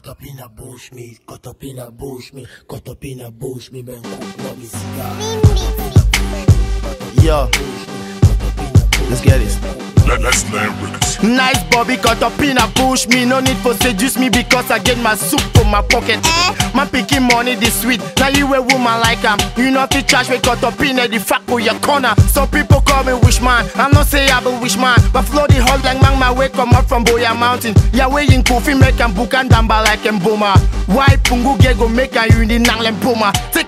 Kotopina burz mi, kotopina burz mi, kotopina burz mi, ben kup nowy cigar Yo let's get this. Let, let's land records. Nice Bobby cut up in a bush. Me No need for seduce me because I get my soup from my pocket. Eh? My picking money this sweet. Now you a woman like I'm. You know fi charge me cut up in the fuck for your corner. Some people call me wish man. I no say I be wish man. But flow the whole gang man my way come up from Boya Mountain. Yeah way in Kofi make am book and damba like Mboma Why Pungu get go make am you in the Nanglem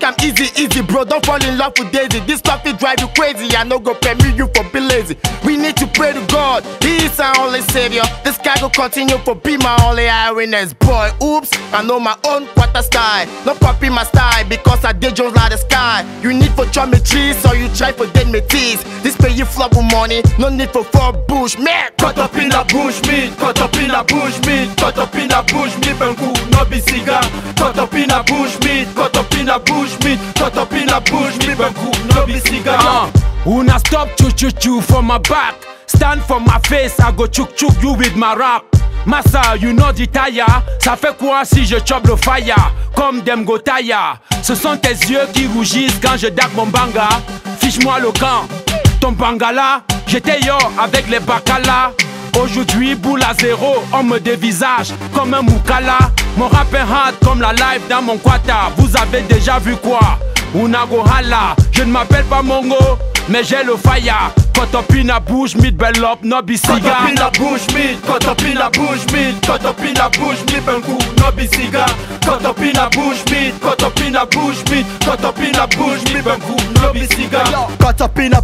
Take am easy easy bro. Don't fall in love with Daisy. This stuff it drive you crazy. I no go permit you for be lazy. We need to pray to God. He is our only savior. This guy go continue for be my only eyewitness. Boy oops. I know my own quarter style. No copy my style because I did Jones like the sky. You need for chop me trees so you try for dead me teeth This pay you flop with money. No need for four bush. Man Cut up in the bush meat, cut up in the bush meat, cut up in the bush meat, no be cigar. Cut up in a bush meat, cut up in a bush meat, cut up in a bush. Uh, una stop choo choo for my back, stand for my face, I go chook chook you with my rap. Massa, you know the tire, ça fait quoi si je chope le fire, comme dem go. Ce sont tes yeux qui rougissent quand je dague mon banga, fiche-moi le camp. Ton bangala, j'étais yo avec les bacala. Aujourd'hui, boule à zéro, on me dévisage comme un moukala. Mon rap est hard comme la live dans mon quata. Vous avez déjà vu quoi? Unagohala, je ne m'appelle pas Mongo, mais j'ai le faya. Kotopina bouche mid bellop no bisiga Kotopina bouche mid, kotopina bouche mid, kotopina bouche mid bengu no bisiga Kotopina bouche mid, kotopina bouche mid, kotopina bouche mid bengu no bisiga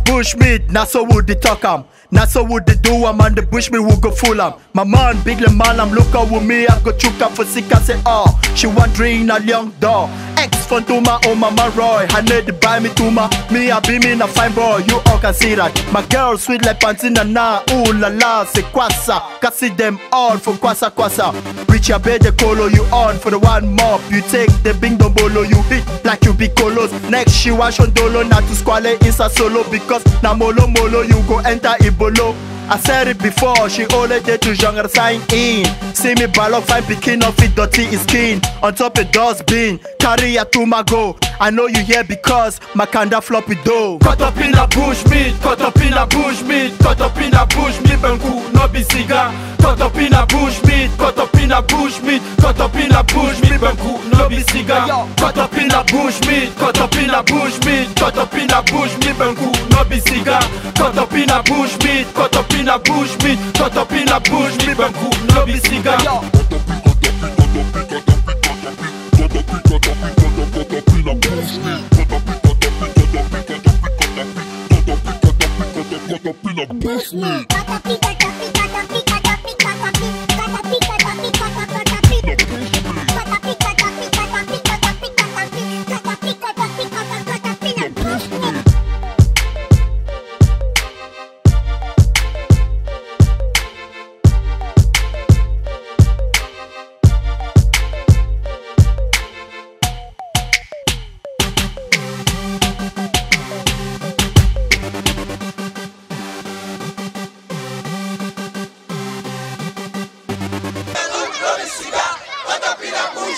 bouche mid, na so would the talk am Na so would they do I'm and the bush me will go full am. My man, big le man, I'm look out with me, I go up for sick I say, oh, she want drink a young dog. Ex fun to my oh mama Roy, I need to buy me to my, me I be me na fine boy, you all can see that. My girl sweet like pantina na, ooh la la, quoi ça? Can see them all for kwasa kwasa. Reach your bed, colo you on for the one mop. You take the bing don bolo, you hit like you be colos. Next she wash on dolo, na to squale is a solo because na molo molo you go enter ibolo. I said it before, she only did to younger sign in. See me ballok fine picking off it dirty is skin. On top a dustbin, carry a to my go. I know you here because my kinda floppy dough. Cut up in a bush meat, cut up in a bush meat, cut up in a bush meat, benku no be cigar. Cut up in a bush meat, cut up in a bush meat, cut up in a bush meat, benku no be cigar. Cut up in a bush meat, cut up in a bush meat, cut up in a bush meat, benku no be cigar. Cut up in a bush meat, cut up in a bush meat, cut up in a bush meat, benku no be cigar. Cut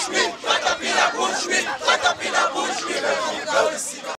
punishment.